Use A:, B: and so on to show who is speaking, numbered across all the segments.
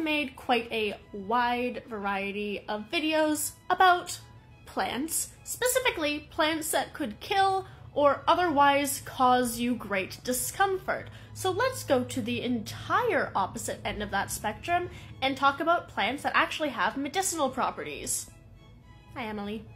A: I've made quite a wide variety of videos about plants, specifically plants that could kill or otherwise cause you great discomfort. So let's go to the entire opposite end of that spectrum and talk about plants that actually have medicinal properties. Hi, Emily.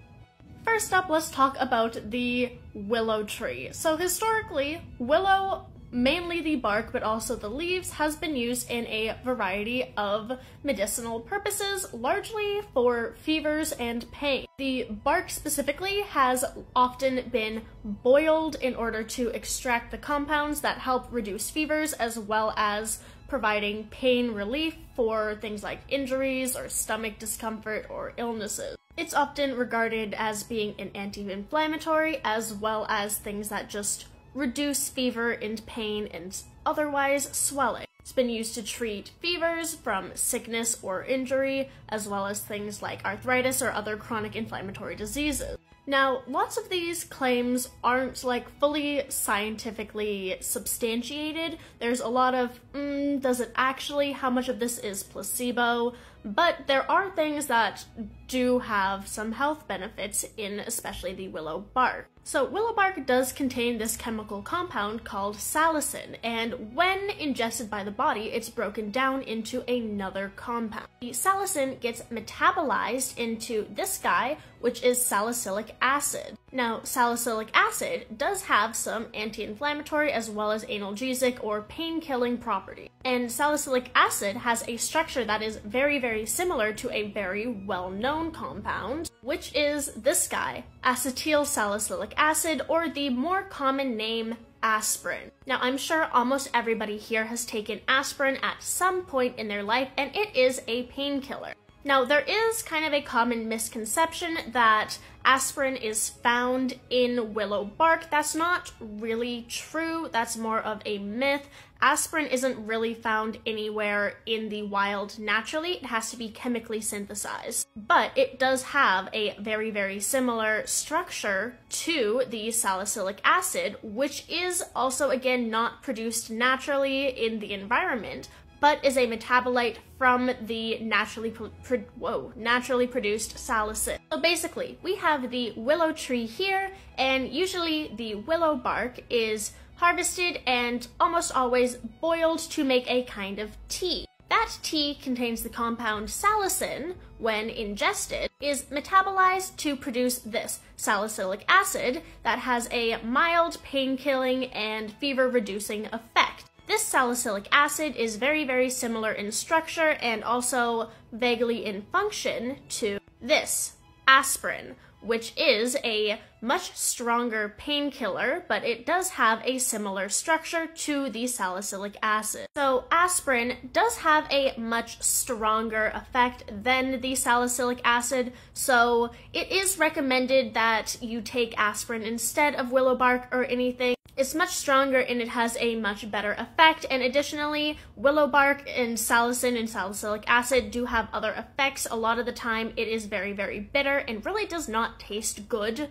A: First up, let's talk about the willow tree. So historically, willow mainly the bark but also the leaves, has been used in a variety of medicinal purposes, largely for fevers and pain. The bark specifically has often been boiled in order to extract the compounds that help reduce fevers as well as providing pain relief for things like injuries or stomach discomfort or illnesses. It's often regarded as being an anti inflammatory as well as things that just reduce fever and pain and otherwise swelling. It's been used to treat fevers from sickness or injury, as well as things like arthritis or other chronic inflammatory diseases. Now, lots of these claims aren't like fully scientifically substantiated. There's a lot of, mm, does it actually? How much of this is placebo? But there are things that do have some health benefits in especially the willow bark. So willow bark does contain this chemical compound called salicin, and when ingested by the body, it's broken down into another compound. The salicin gets metabolized into this guy, which is salicylic acid. Now, salicylic acid does have some anti-inflammatory as well as analgesic or pain-killing property. And salicylic acid has a structure that is very, very similar to a very well-known compound, which is this guy, acetyl salicylic acid, or the more common name aspirin. Now, I'm sure almost everybody here has taken aspirin at some point in their life, and it is a painkiller. Now, there is kind of a common misconception that aspirin is found in willow bark. That's not really true. That's more of a myth. Aspirin isn't really found anywhere in the wild naturally. It has to be chemically synthesized. But it does have a very, very similar structure to the salicylic acid, which is also, again, not produced naturally in the environment, but is a metabolite from the naturally whoa, naturally produced salicin. So basically, we have the willow tree here, and usually the willow bark is harvested and almost always boiled to make a kind of tea. That tea contains the compound salicin, when ingested, is metabolized to produce this salicylic acid that has a mild pain killing and fever reducing effect. This salicylic acid is very, very similar in structure and also vaguely in function to this aspirin, which is a much stronger painkiller, but it does have a similar structure to the salicylic acid. So aspirin does have a much stronger effect than the salicylic acid, so it is recommended that you take aspirin instead of willow bark or anything. It's much stronger and it has a much better effect. And additionally, willow bark and salicin and salicylic acid do have other effects. A lot of the time, it is very, very bitter and really does not taste good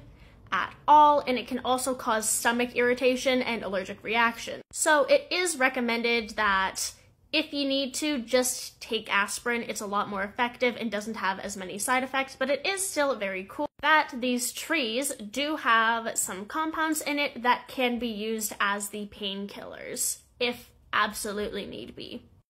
A: at all, and it can also cause stomach irritation and allergic reaction. So it is recommended that if you need to, just take aspirin. It's a lot more effective and doesn't have as many side effects, but it is still very cool that these trees do have some compounds in it that can be used as the painkillers, if absolutely need be.